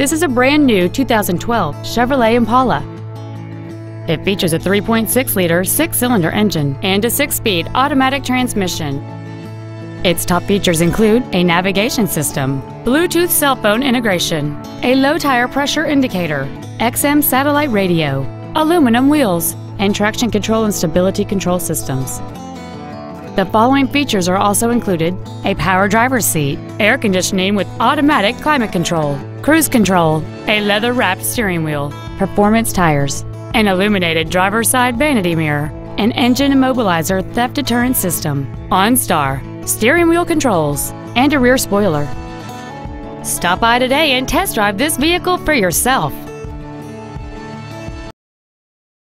This is a brand new 2012 Chevrolet Impala. It features a 3.6-liter six-cylinder engine and a six-speed automatic transmission. Its top features include a navigation system, Bluetooth cell phone integration, a low tire pressure indicator, XM satellite radio, aluminum wheels, and traction control and stability control systems. The following features are also included a power driver's seat, air conditioning with automatic climate control, cruise control, a leather wrapped steering wheel, performance tires, an illuminated driver's side vanity mirror, an engine immobilizer theft deterrent system, OnStar, steering wheel controls, and a rear spoiler. Stop by today and test drive this vehicle for yourself.